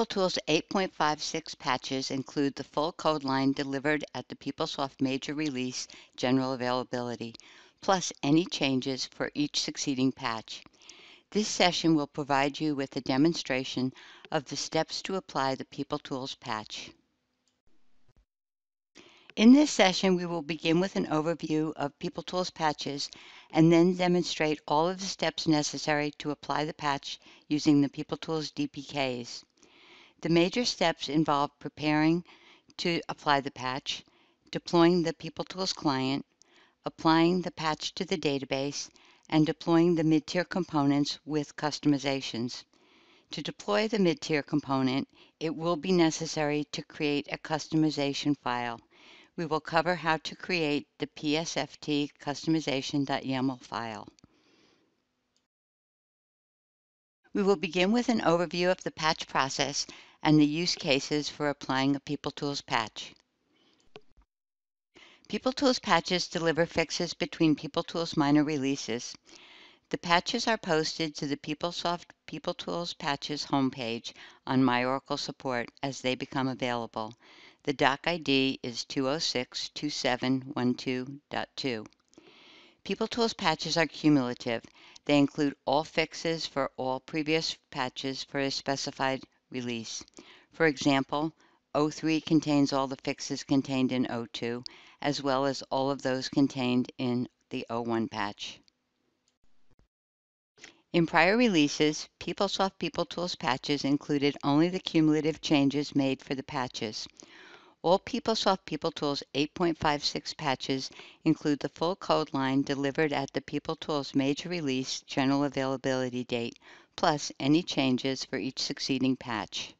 PeopleTools 8.56 patches include the full code line delivered at the PeopleSoft major release general availability, plus any changes for each succeeding patch. This session will provide you with a demonstration of the steps to apply the PeopleTools patch. In this session, we will begin with an overview of PeopleTools patches and then demonstrate all of the steps necessary to apply the patch using the PeopleTools DPKs. The major steps involve preparing to apply the patch, deploying the PeopleTools client, applying the patch to the database, and deploying the mid-tier components with customizations. To deploy the mid-tier component, it will be necessary to create a customization file. We will cover how to create the PSFT customization.yaml file. We will begin with an overview of the patch process and the use cases for applying a PeopleTools patch. PeopleTools patches deliver fixes between PeopleTools minor releases. The patches are posted to the PeopleSoft PeopleTools Patches homepage on My Oracle Support as they become available. The doc ID is 2062712.2. PeopleTools patches are cumulative. They include all fixes for all previous patches for a specified release. For example, O3 contains all the fixes contained in O2, as well as all of those contained in the O1 patch. In prior releases, PeopleSoft PeopleTools patches included only the cumulative changes made for the patches. All PeopleSoft PeopleTools 8.56 patches include the full code line delivered at the PeopleTools major release general availability date, plus any changes for each succeeding patch.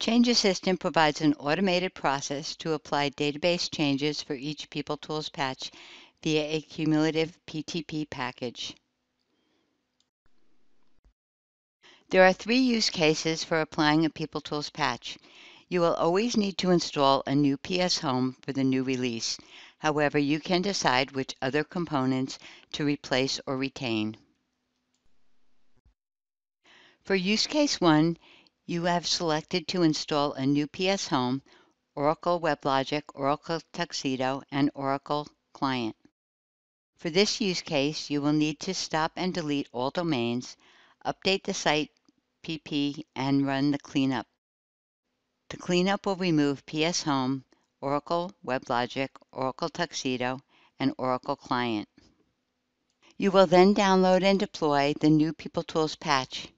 Change Assistant provides an automated process to apply database changes for each PeopleTools patch via a cumulative PTP package. There are three use cases for applying a PeopleTools patch. You will always need to install a new PS Home for the new release. However, you can decide which other components to replace or retain. For use case 1, you have selected to install a new PS Home, Oracle WebLogic, Oracle Tuxedo, and Oracle Client. For this use case, you will need to stop and delete all domains, update the site pp and run the cleanup. The cleanup will remove PS Home, Oracle WebLogic, Oracle Tuxedo, and Oracle Client. You will then download and deploy the new PeopleTools patch.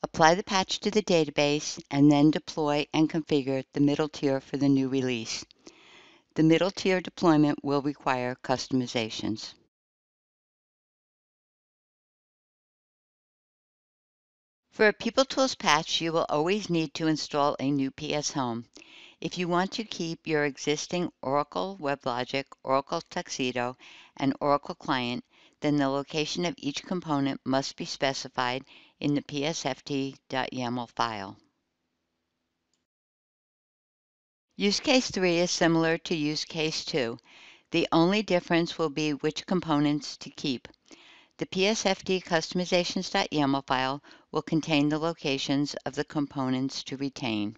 Apply the patch to the database and then deploy and configure the middle tier for the new release. The middle tier deployment will require customizations. For a PeopleTools patch, you will always need to install a new PS Home. If you want to keep your existing Oracle WebLogic, Oracle Tuxedo, and Oracle Client, then the location of each component must be specified in the psft.yaml file. Use case 3 is similar to use case 2. The only difference will be which components to keep. The PSFT customizations.yaml file will contain the locations of the components to retain.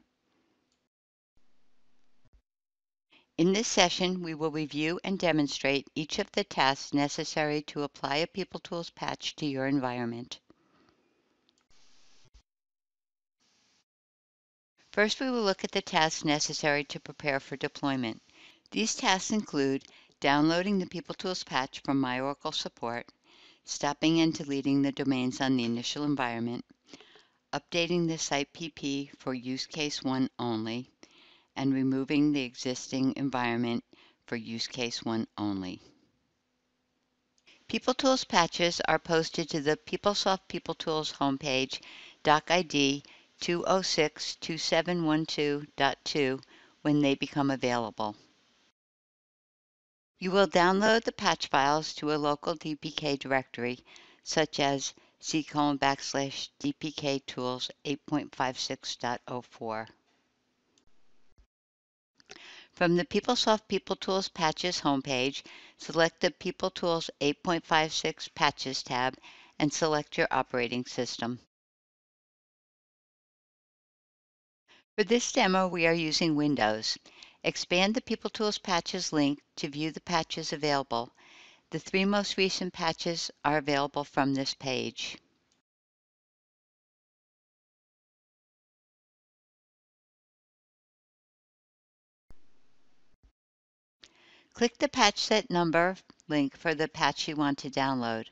In this session, we will review and demonstrate each of the tasks necessary to apply a PeopleTools patch to your environment. First, we will look at the tasks necessary to prepare for deployment. These tasks include downloading the PeopleTools patch from My Oracle Support, stopping and deleting the domains on the initial environment, updating the site PP for use case 1 only, and removing the existing environment for use case 1 only. PeopleTools patches are posted to the PeopleSoft PeopleTools homepage, doc ID 2062712.2 when they become available. You will download the patch files to a local DPK directory, such as c colon backslash dpk tools 8.56.04. From the PeopleSoft PeopleTools Patches homepage, select the PeopleTools 8.56 Patches tab and select your operating system. For this demo, we are using Windows. Expand the People Tools Patches link to view the patches available. The three most recent patches are available from this page. Click the patch set number link for the patch you want to download.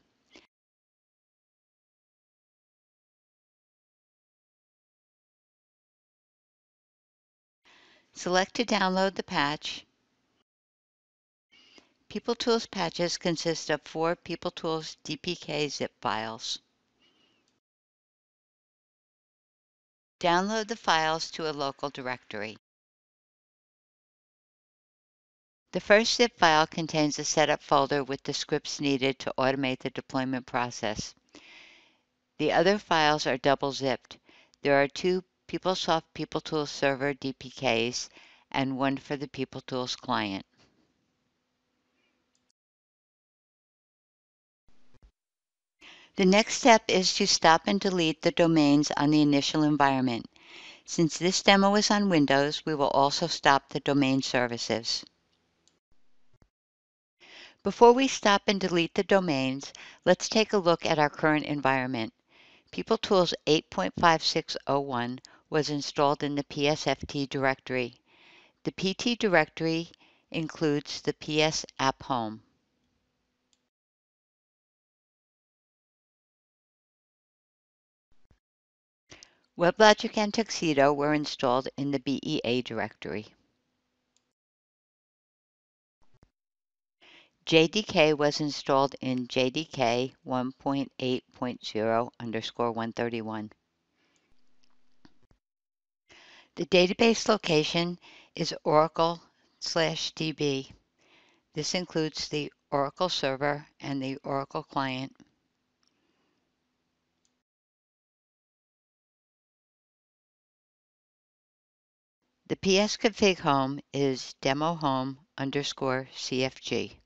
Select to download the patch. People Tools patches consist of four People Tools DPK zip files. Download the files to a local directory. The first zip file contains a setup folder with the scripts needed to automate the deployment process. The other files are double zipped. There are two PeopleSoft PeopleTools Server DPKs and one for the PeopleTools client. The next step is to stop and delete the domains on the initial environment. Since this demo is on Windows, we will also stop the domain services. Before we stop and delete the domains, let's take a look at our current environment. PeopleTools 8.5601 was installed in the PSFT directory. The PT directory includes the PS App Home. WebLogic and Tuxedo were installed in the BEA directory. JDK was installed in JDK 1.8.0 underscore 131. The database location is Oracle slash DB. This includes the Oracle server and the Oracle client. The PS config home is demo home underscore CFG.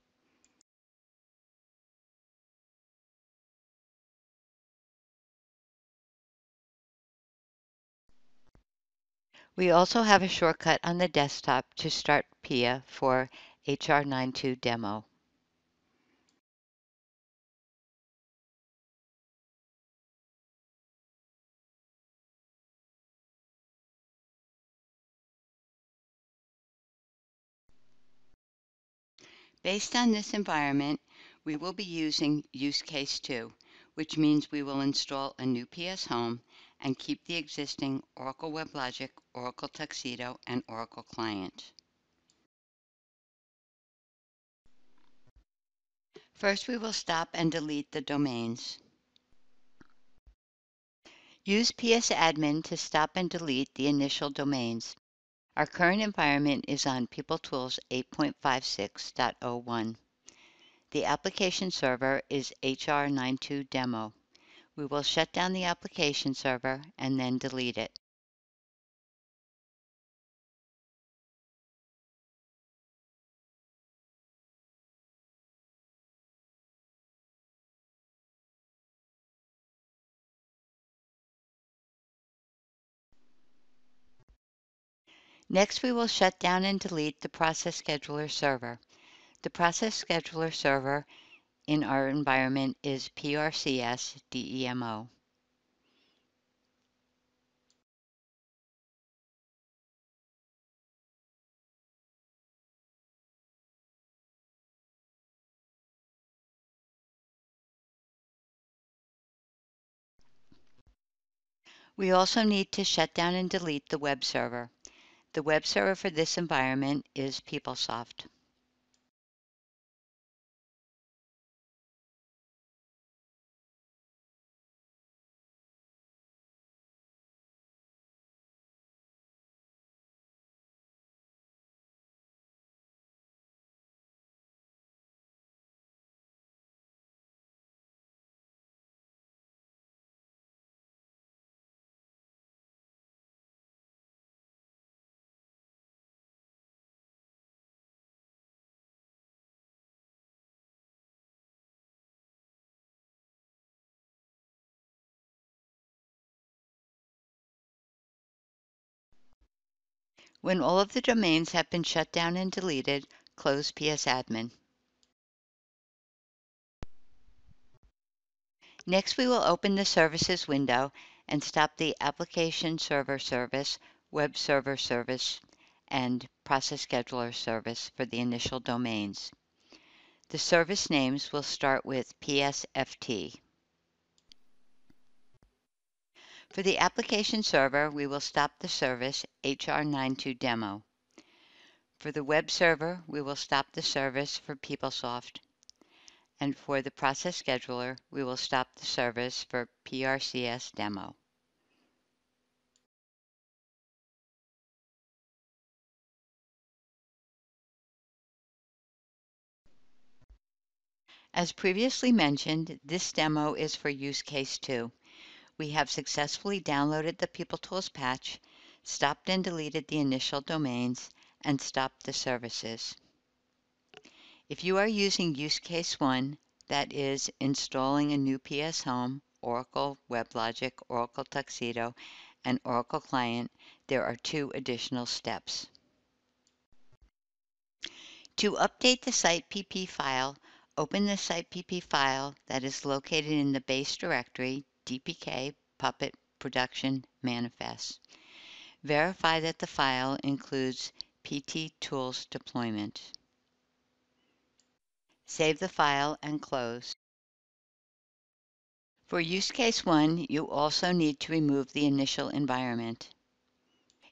We also have a shortcut on the desktop to start PIA for HR92 demo. Based on this environment, we will be using use case 2, which means we will install a new PS Home and keep the existing Oracle WebLogic, Oracle Tuxedo, and Oracle client. First, we will stop and delete the domains. Use psadmin to stop and delete the initial domains. Our current environment is on PeopleTools 8.56.01. The application server is HR92 Demo. We will shut down the application server and then delete it. Next, we will shut down and delete the Process Scheduler server. The Process Scheduler server in our environment is PRCS DEMO. We also need to shut down and delete the web server. The web server for this environment is PeopleSoft. When all of the domains have been shut down and deleted, close psadmin. Next, we will open the Services window and stop the Application Server Service, Web Server Service, and Process Scheduler Service for the initial domains. The service names will start with PSFT. For the application server, we will stop the service HR92Demo. For the web server, we will stop the service for PeopleSoft. And for the process scheduler, we will stop the service for PRCS Demo. As previously mentioned, this demo is for use case 2 we have successfully downloaded the PeopleTools patch, stopped and deleted the initial domains, and stopped the services. If you are using use case 1, that is, installing a new PS Home, Oracle WebLogic, Oracle Tuxedo, and Oracle Client, there are two additional steps. To update the site PP file, open the site PP file that is located in the base directory DPK Puppet Production Manifest. Verify that the file includes PT Tools deployment. Save the file and close. For use case 1, you also need to remove the initial environment.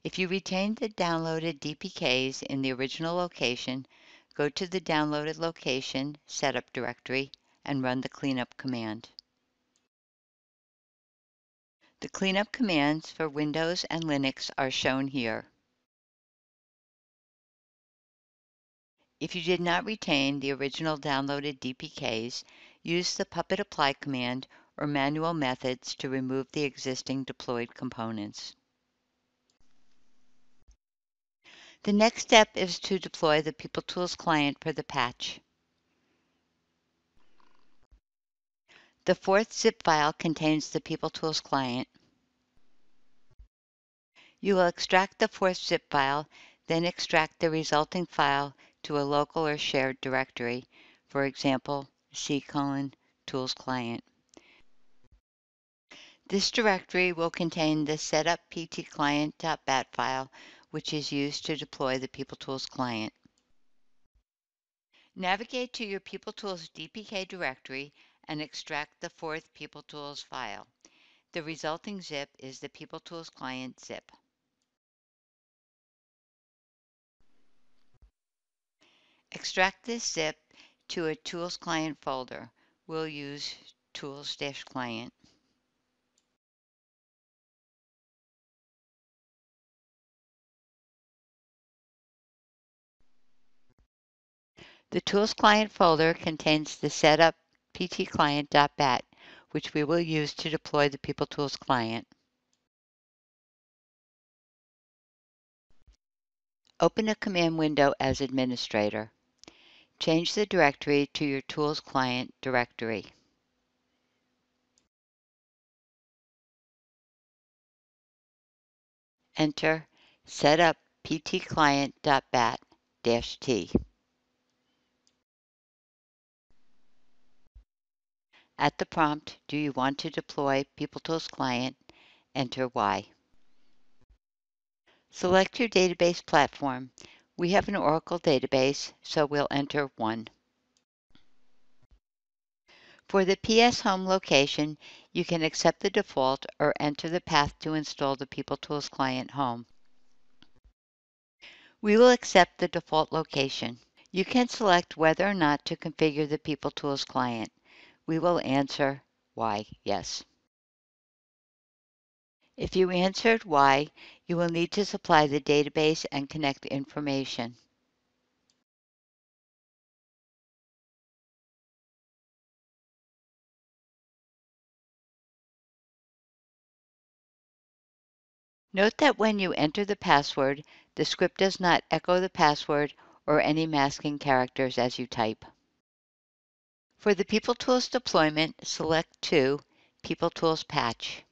If you retain the downloaded DPKs in the original location, go to the downloaded location setup directory and run the cleanup command. The cleanup commands for Windows and Linux are shown here. If you did not retain the original downloaded DPKs, use the Puppet Apply command or manual methods to remove the existing deployed components. The next step is to deploy the PeopleTools client for the patch. The fourth zip file contains the PeopleTools client. You will extract the fourth zip file, then extract the resulting file to a local or shared directory, for example, C colon tools client. This directory will contain the setup ptclient.bat file, which is used to deploy the PeopleTools client. Navigate to your PeopleTools DPK directory and extract the fourth PeopleTools file. The resulting zip is the PeopleTools client zip. Extract this zip to a Tools Client folder. We'll use Tools-Client. The Tools Client folder contains the setup ptclient.bat, which we will use to deploy the PeopleTools client. Open a command window as administrator. Change the directory to your Tools Client directory. Enter setup ptclient.bat-t. At the prompt, do you want to deploy PeopleTools Client? Enter Y. Select your database platform. We have an Oracle database, so we'll enter 1. For the PS Home location, you can accept the default or enter the path to install the PeopleTools client home. We will accept the default location. You can select whether or not to configure the PeopleTools client we will answer why, yes. If you answered why, you will need to supply the database and connect information. Note that when you enter the password, the script does not echo the password or any masking characters as you type. For the PeopleTools deployment, select 2, PeopleTools Patch.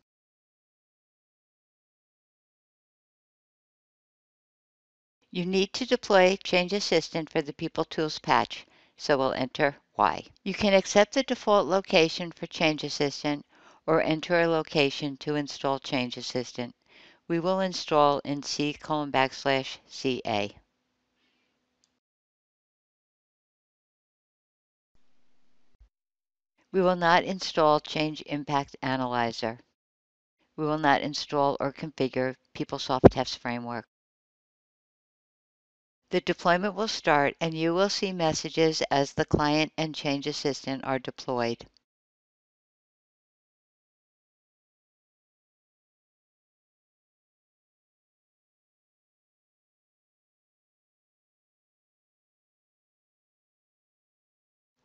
You need to deploy Change Assistant for the People Tools patch, so we'll enter Y. You can accept the default location for Change Assistant or enter a location to install Change Assistant. We will install in C colon backslash CA. We will not install Change Impact Analyzer. We will not install or configure PeopleSoft Test Framework. The deployment will start and you will see messages as the client and Change Assistant are deployed.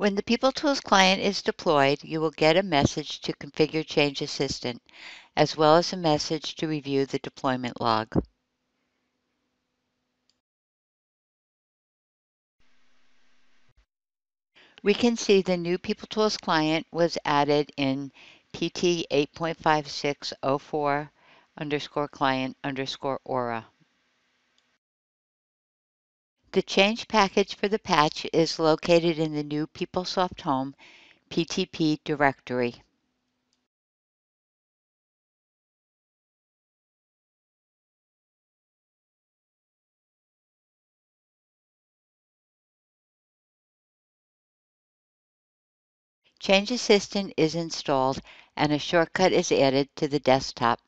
When the People Tools client is deployed, you will get a message to configure Change Assistant, as well as a message to review the deployment log. We can see the new People Tools client was added in PT 8.5604 underscore client underscore ora. The change package for the patch is located in the new PeopleSoft Home PTP directory. Change Assistant is installed and a shortcut is added to the desktop.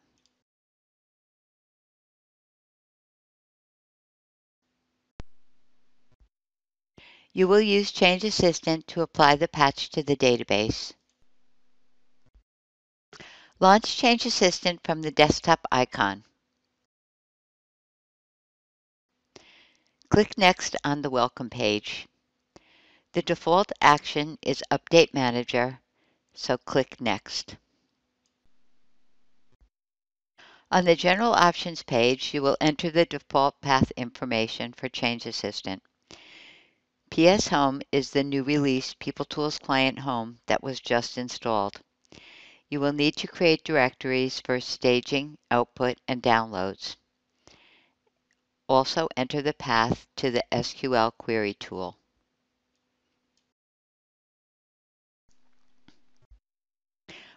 You will use Change Assistant to apply the patch to the database. Launch Change Assistant from the desktop icon. Click Next on the Welcome page. The default action is Update Manager, so click Next. On the General Options page, you will enter the default path information for Change Assistant. PS Home is the new release People Tools Client Home that was just installed. You will need to create directories for staging, output, and downloads. Also enter the path to the SQL query tool.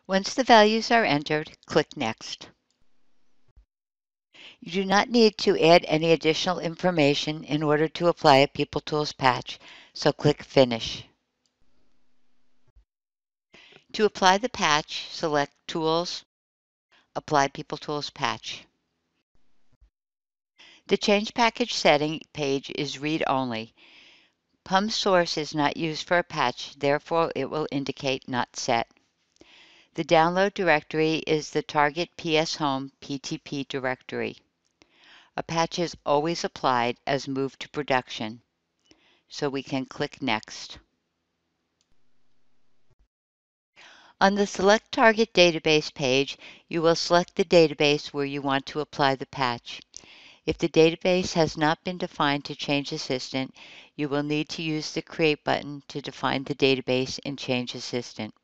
Once the values are entered, click Next. You do not need to add any additional information in order to apply a People Tools patch, so click Finish. To apply the patch, select Tools, Apply People Tools Patch. The Change Package Setting page is read-only. PUM source is not used for a patch, therefore it will indicate not set. The download directory is the target PS Home PTP directory. A patch is always applied as moved to production, so we can click Next. On the Select Target Database page, you will select the database where you want to apply the patch. If the database has not been defined to Change Assistant, you will need to use the Create button to define the database in Change Assistant.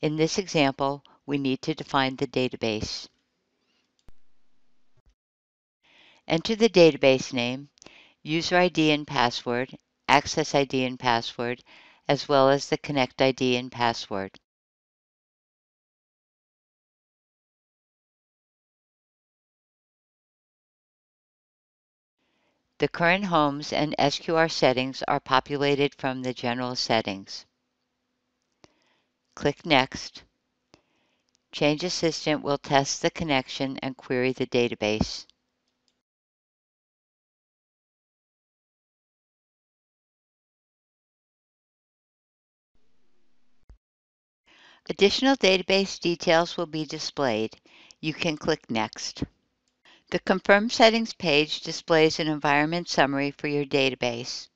In this example, we need to define the database. Enter the database name, user ID and password, access ID and password, as well as the Connect ID and password. The current homes and SQR settings are populated from the General Settings. Click Next. Change Assistant will test the connection and query the database. Additional database details will be displayed. You can click Next. The Confirm Settings page displays an environment summary for your database.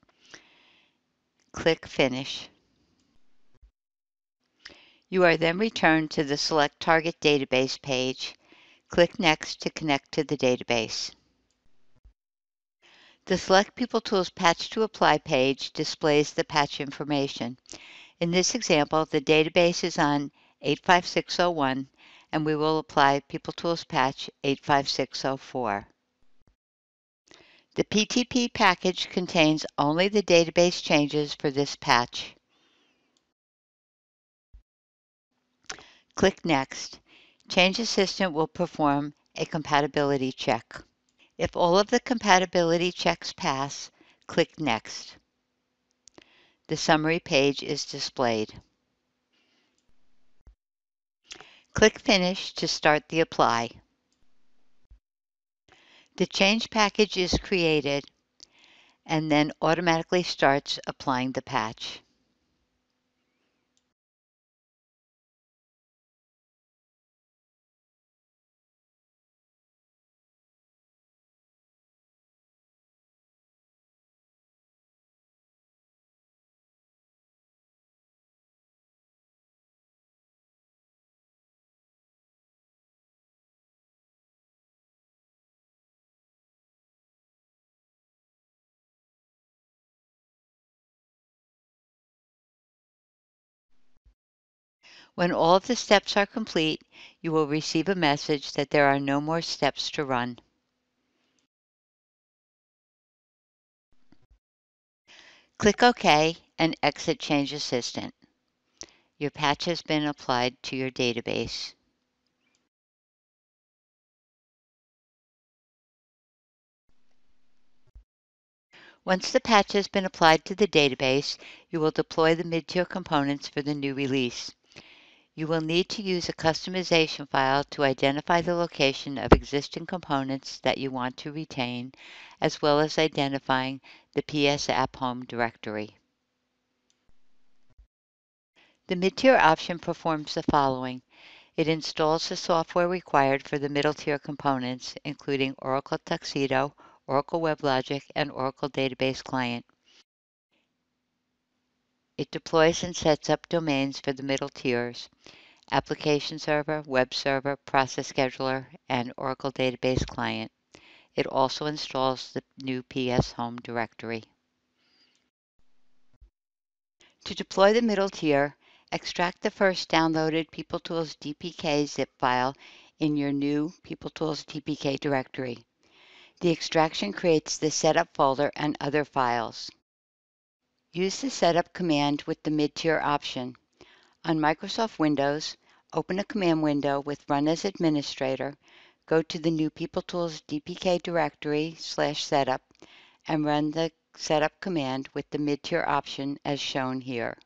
Click Finish. You are then returned to the Select Target Database page. Click Next to connect to the database. The Select People Tools Patch to Apply page displays the patch information. In this example, the database is on 85601 and we will apply People Tools patch 85604. The PTP package contains only the database changes for this patch. Click Next. Change Assistant will perform a compatibility check. If all of the compatibility checks pass, click Next. The summary page is displayed. Click Finish to start the apply. The change package is created and then automatically starts applying the patch. When all of the steps are complete, you will receive a message that there are no more steps to run. Click OK and exit Change Assistant. Your patch has been applied to your database. Once the patch has been applied to the database, you will deploy the mid-tier components for the new release. You will need to use a customization file to identify the location of existing components that you want to retain, as well as identifying the PS App Home directory. The mid-tier option performs the following. It installs the software required for the middle tier components, including Oracle Tuxedo, Oracle WebLogic, and Oracle Database Client. It deploys and sets up domains for the middle tiers, Application Server, Web Server, Process Scheduler, and Oracle Database Client. It also installs the new PS Home directory. To deploy the middle tier, extract the first downloaded PeopleTools DPK zip file in your new PeopleTools DPK directory. The extraction creates the setup folder and other files. Use the setup command with the mid-tier option. On Microsoft Windows, open a command window with Run as Administrator, go to the new PeopleTools DPK directory slash setup, and run the setup command with the mid-tier option as shown here.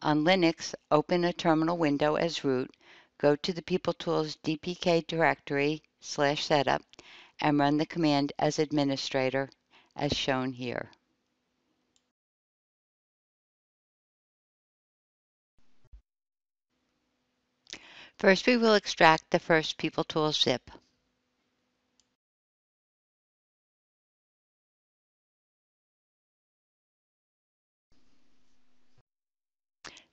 On Linux, open a terminal window as root, go to the PeopleTools DPK directory slash setup, and run the command as administrator as shown here. First, we will extract the first people PeopleTools zip.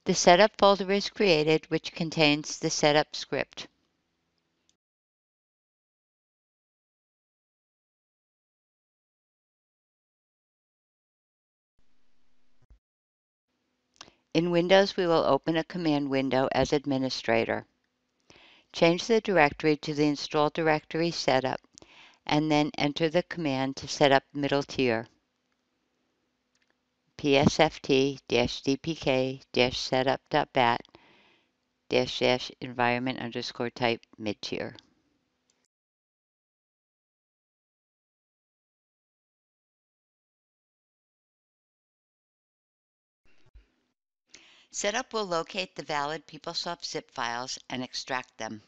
The setup folder is created, which contains the setup script. In Windows, we will open a command window as administrator. Change the directory to the install directory setup, and then enter the command to set up middle tier. psft-dpk-setup.bat environment underscore type mid-tier. Setup will locate the valid PeopleSoft zip files and extract them.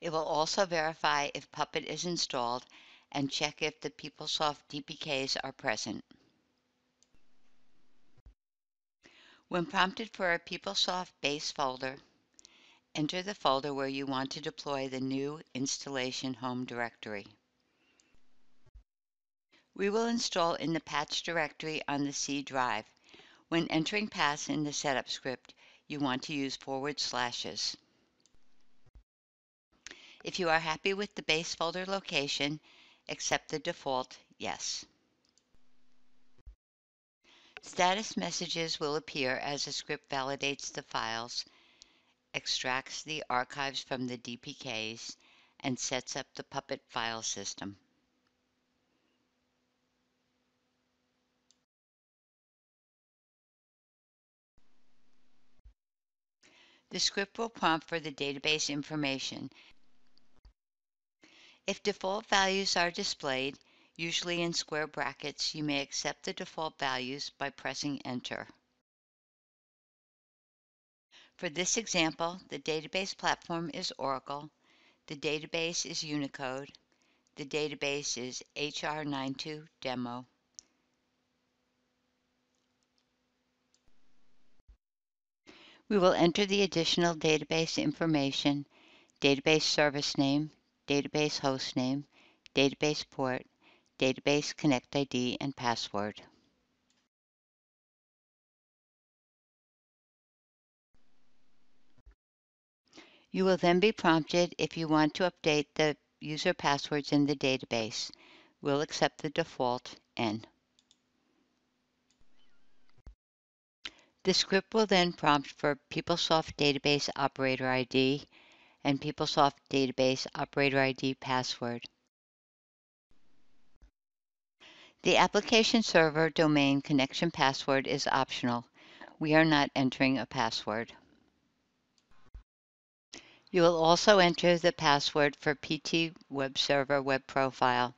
It will also verify if Puppet is installed and check if the PeopleSoft DPKs are present. When prompted for a PeopleSoft base folder, enter the folder where you want to deploy the new installation home directory. We will install in the patch directory on the C drive. When entering paths in the setup script, you want to use forward slashes. If you are happy with the base folder location, accept the default yes. Status messages will appear as the script validates the files, extracts the archives from the DPKs, and sets up the Puppet file system. The script will prompt for the database information. If default values are displayed, usually in square brackets, you may accept the default values by pressing Enter. For this example, the database platform is Oracle, the database is Unicode, the database is HR92 Demo, We will enter the additional database information, database service name, database host name, database port, database connect ID, and password. You will then be prompted if you want to update the user passwords in the database. We'll accept the default N. The script will then prompt for PeopleSoft Database Operator ID and PeopleSoft Database Operator ID password. The application server domain connection password is optional. We are not entering a password. You will also enter the password for PT Web Server web profile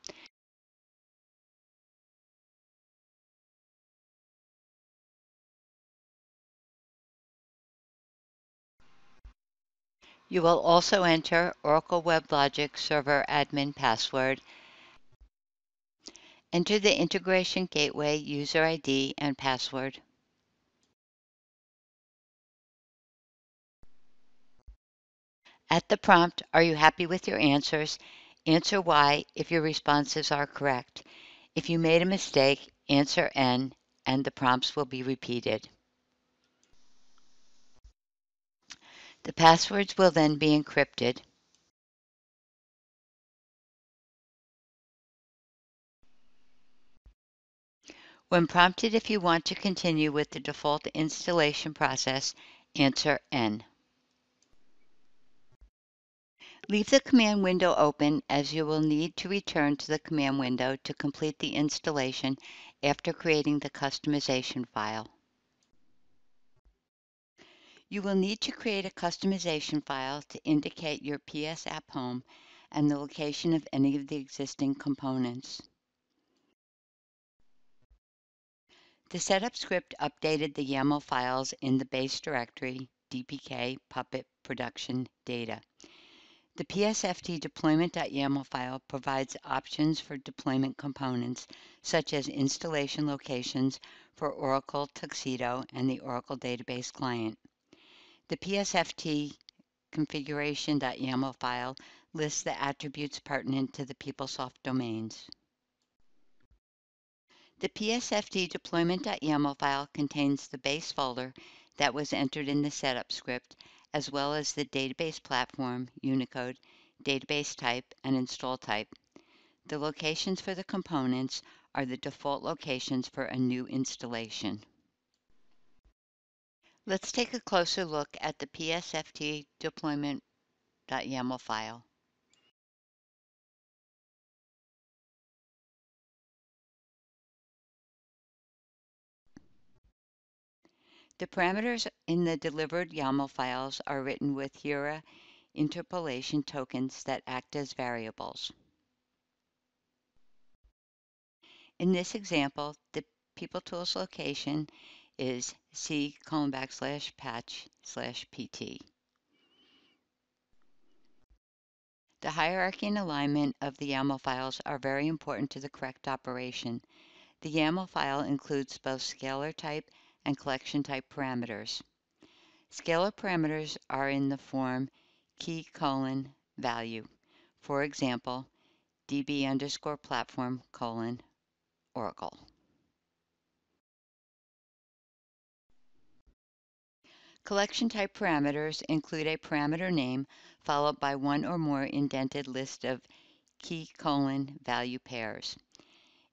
You will also enter Oracle WebLogic Server Admin password. Enter the Integration Gateway user ID and password. At the prompt, are you happy with your answers? Answer Y if your responses are correct. If you made a mistake, answer N and the prompts will be repeated. The passwords will then be encrypted. When prompted if you want to continue with the default installation process, answer N. Leave the command window open as you will need to return to the command window to complete the installation after creating the customization file. You will need to create a customization file to indicate your PS App Home and the location of any of the existing components. The setup script updated the YAML files in the base directory DPK Puppet Production Data. The PSFT deployment.yaml file provides options for deployment components, such as installation locations for Oracle Tuxedo and the Oracle Database Client. The PSFT configuration.yaml file lists the attributes pertinent to the PeopleSoft domains. The PSFT deployment.yaml file contains the base folder that was entered in the setup script, as well as the database platform, Unicode, database type, and install type. The locations for the components are the default locations for a new installation. Let's take a closer look at the PSFT deployment.yaml file. The parameters in the delivered YAML files are written with Hiera interpolation tokens that act as variables. In this example, the PeopleTools location is c colon backslash patch slash pt. The hierarchy and alignment of the YAML files are very important to the correct operation. The YAML file includes both scalar type and collection type parameters. Scalar parameters are in the form key colon value. For example, db underscore platform colon Oracle. Collection type parameters include a parameter name followed by one or more indented list of key colon value pairs.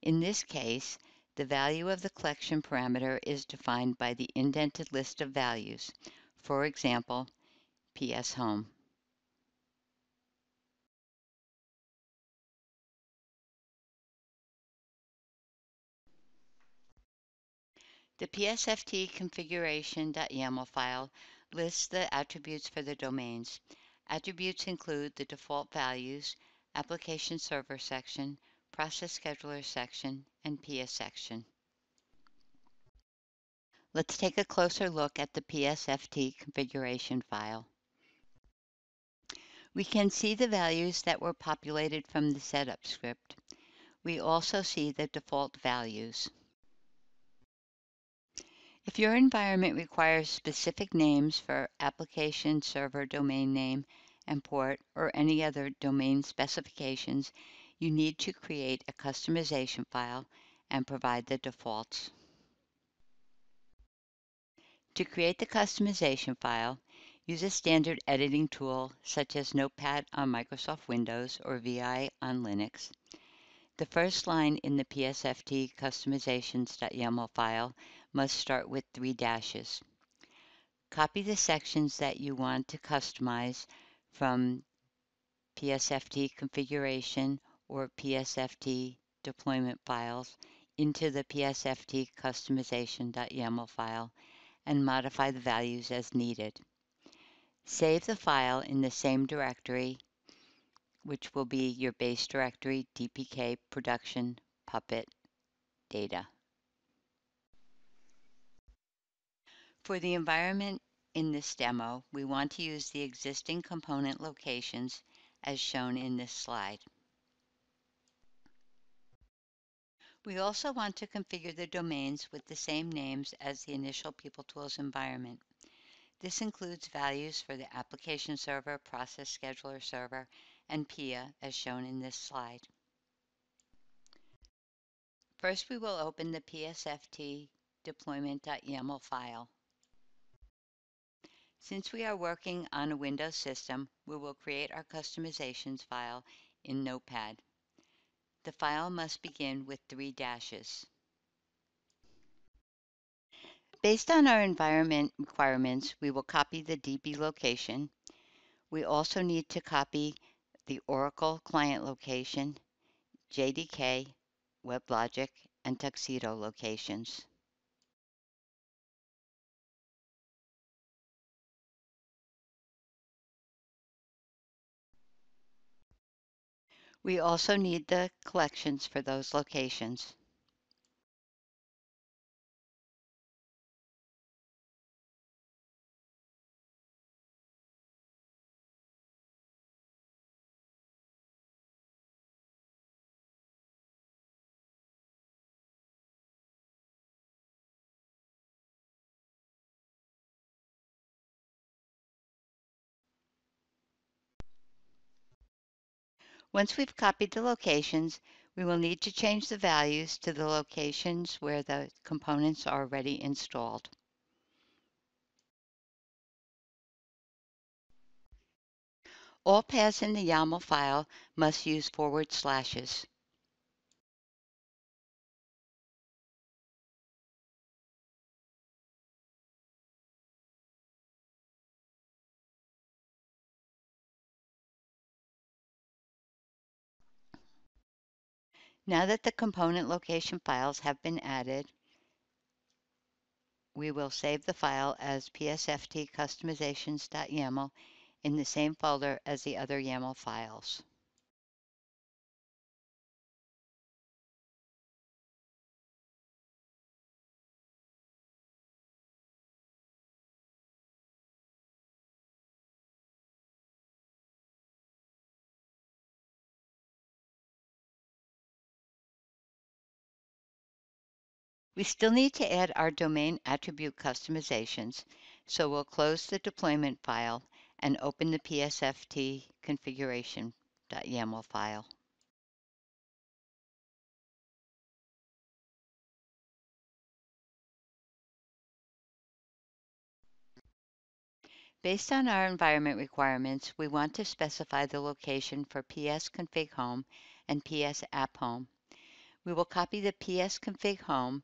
In this case, the value of the collection parameter is defined by the indented list of values. For example, PS Home. The PSFT configuration.yaml file lists the attributes for the domains. Attributes include the default values, application server section, process scheduler section, and PS section. Let's take a closer look at the PSFT configuration file. We can see the values that were populated from the setup script. We also see the default values. If your environment requires specific names for application server domain name and port or any other domain specifications, you need to create a customization file and provide the defaults. To create the customization file, use a standard editing tool such as Notepad on Microsoft Windows or VI on Linux. The first line in the PSFT customizations.yaml file must start with three dashes. Copy the sections that you want to customize from PSFT configuration or PSFT deployment files into the PSFT customization.yaml file and modify the values as needed. Save the file in the same directory which will be your base directory DPK production puppet data. For the environment in this demo, we want to use the existing component locations as shown in this slide. We also want to configure the domains with the same names as the initial PeopleTools environment. This includes values for the application server, process scheduler server, and PIA as shown in this slide. First, we will open the PSFT deployment.yaml file. Since we are working on a Windows system, we will create our customizations file in Notepad. The file must begin with three dashes. Based on our environment requirements, we will copy the DB location. We also need to copy the Oracle client location, JDK, WebLogic, and Tuxedo locations. We also need the collections for those locations. Once we've copied the locations, we will need to change the values to the locations where the components are already installed. All paths in the YAML file must use forward slashes. Now that the component location files have been added, we will save the file as psft customizations.yaml in the same folder as the other YAML files. We still need to add our domain attribute customizations, so we'll close the deployment file and open the psft configuration.yaml file. Based on our environment requirements, we want to specify the location for PS config home and PS app home. We will copy the PS config home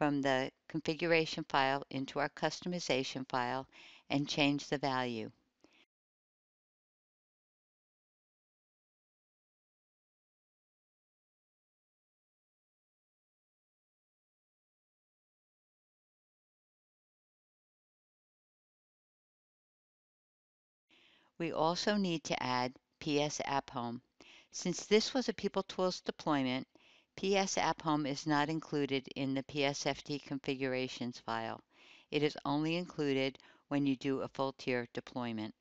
from the configuration file into our customization file and change the value. We also need to add PS App Home. Since this was a PeopleTools deployment, PS App Home is not included in the PSFT configurations file. It is only included when you do a full tier deployment.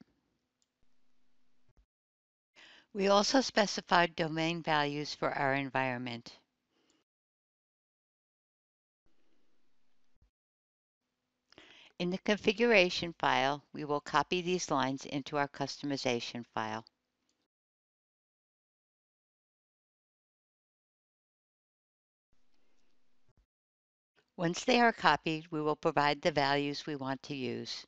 We also specified domain values for our environment. In the configuration file, we will copy these lines into our customization file. Once they are copied, we will provide the values we want to use.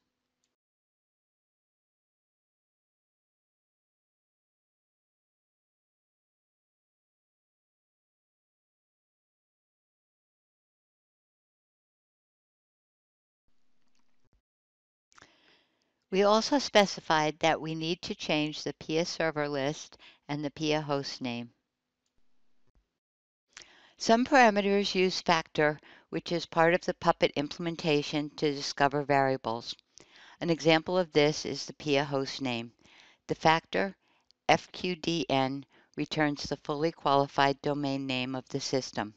We also specified that we need to change the PIA server list and the PIA host name. Some parameters use Facter, which is part of the Puppet implementation to discover variables. An example of this is the PIA host name. The Facter FQDN returns the fully qualified domain name of the system.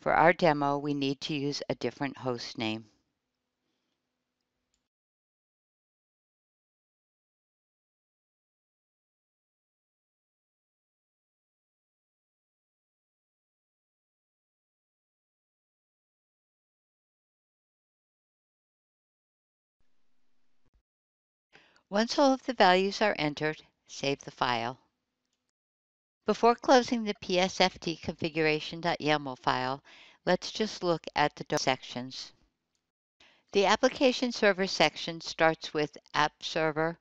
For our demo, we need to use a different host name. Once all of the values are entered, save the file. Before closing the psft configuration.yaml file, let's just look at the sections. The application server section starts with app server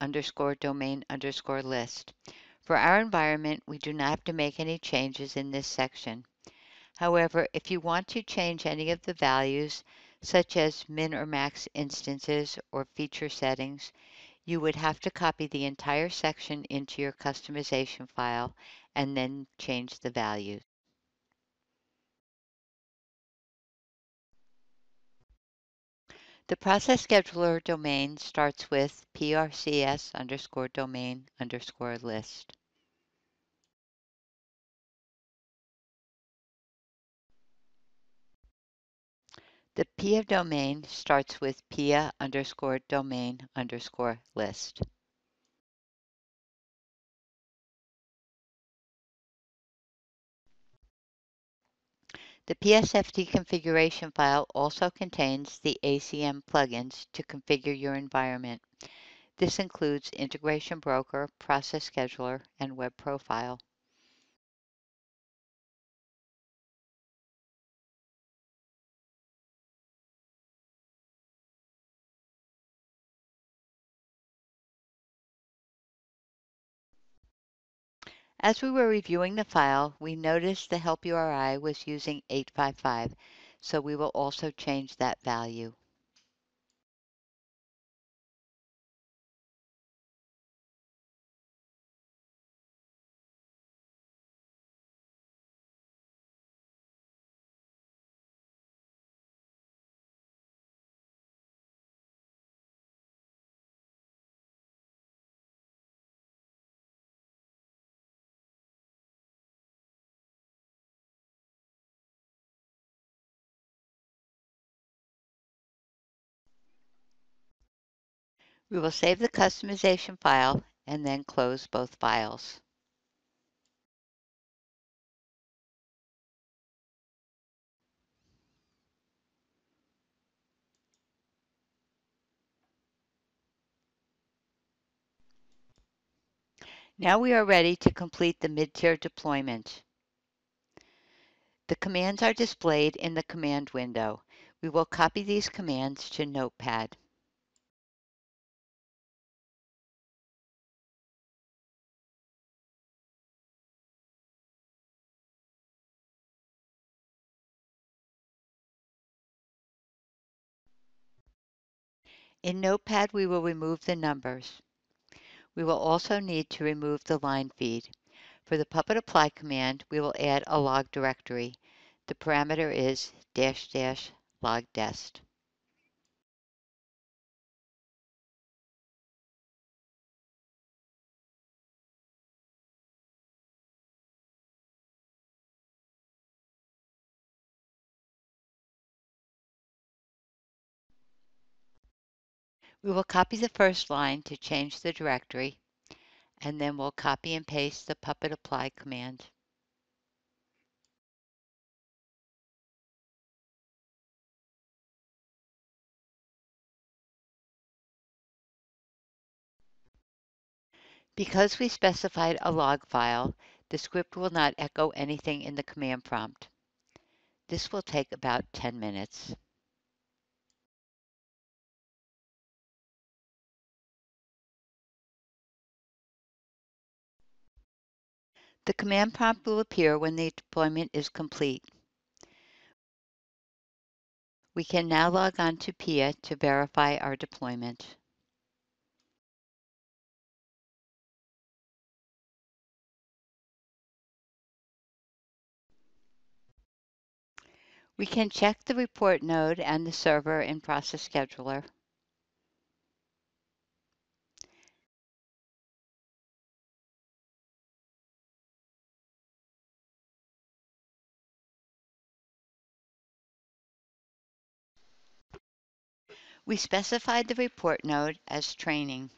underscore domain underscore list. For our environment, we do not have to make any changes in this section. However, if you want to change any of the values, such as min or max instances or feature settings, you would have to copy the entire section into your customization file and then change the values. The process scheduler domain starts with prcs underscore domain underscore list. The PIA domain starts with PIA underscore domain underscore list. The PSFT configuration file also contains the ACM plugins to configure your environment. This includes Integration Broker, Process Scheduler, and Web Profile. As we were reviewing the file, we noticed the help URI was using 855, so we will also change that value. We will save the customization file and then close both files. Now we are ready to complete the mid-tier deployment. The commands are displayed in the command window. We will copy these commands to Notepad. In Notepad, we will remove the numbers. We will also need to remove the line feed. For the Puppet apply command, we will add a log directory. The parameter is dash dash logdest. We will copy the first line to change the directory, and then we'll copy and paste the Puppet apply command. Because we specified a log file, the script will not echo anything in the command prompt. This will take about 10 minutes. The command prompt will appear when the deployment is complete. We can now log on to PIA to verify our deployment. We can check the report node and the server in Process Scheduler. We specified the report node as training.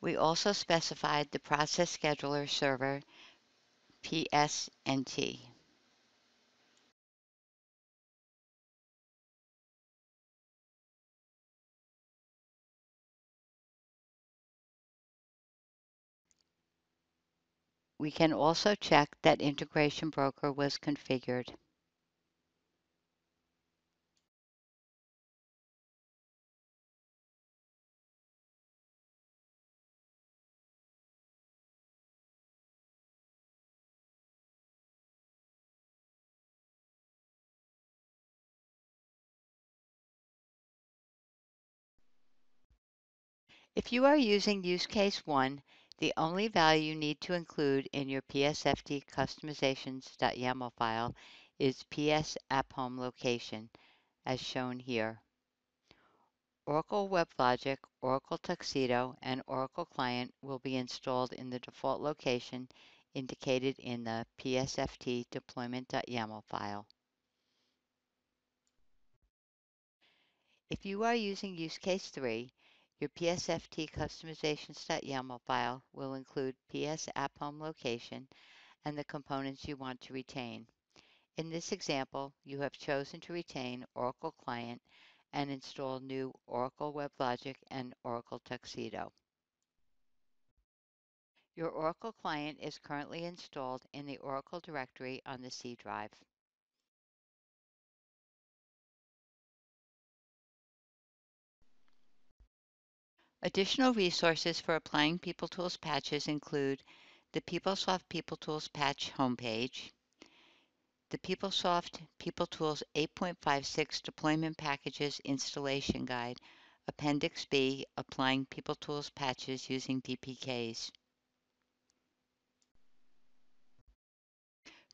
We also specified the process scheduler server PSNT. We can also check that integration broker was configured. If you are using use case 1, the only value you need to include in your PSFT customizations.yaml file is PS app home location, as shown here. Oracle WebLogic, Oracle Tuxedo, and Oracle Client will be installed in the default location indicated in the PSFT deployment.yaml file. If you are using use case 3, your PSFT customizations.yaml file will include PS app home location and the components you want to retain. In this example, you have chosen to retain Oracle Client and install new Oracle WebLogic and Oracle Tuxedo. Your Oracle client is currently installed in the Oracle directory on the C drive. Additional resources for applying PeopleTools patches include the PeopleSoft PeopleTools patch homepage, the PeopleSoft PeopleTools 8.56 Deployment Packages Installation Guide, Appendix B, Applying PeopleTools Patches Using DPKs.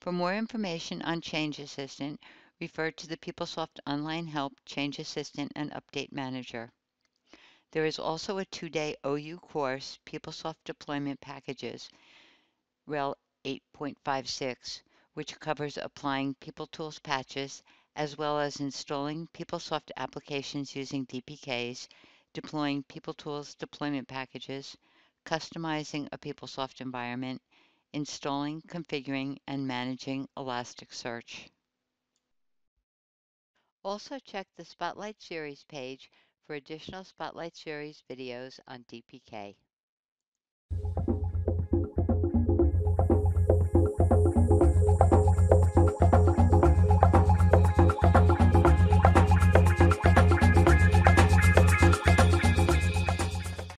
For more information on Change Assistant, refer to the PeopleSoft Online Help Change Assistant and Update Manager. There is also a two-day OU course, PeopleSoft Deployment Packages, Rel 8.56, which covers applying PeopleTools patches, as well as installing PeopleSoft applications using DPKs, deploying PeopleTools deployment packages, customizing a PeopleSoft environment, installing, configuring, and managing Elasticsearch. Also check the Spotlight Series page for additional Spotlight Series videos on DPK.